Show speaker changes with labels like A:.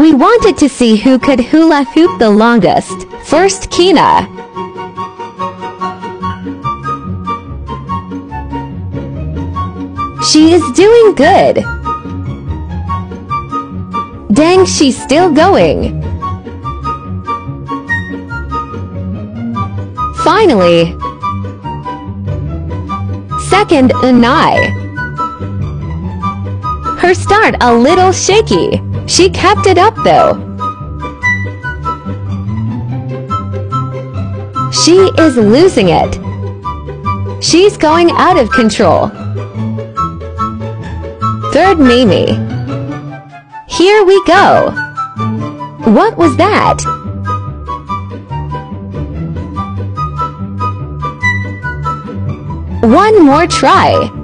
A: We wanted to see who could hula hoop the longest. First, Kina. She is doing good. Dang, she's still going. Finally. Second, Unai. Her start a little shaky. She kept it up though. She is losing it. She's going out of control. Third Mimi. Here we go. What was that? One more try.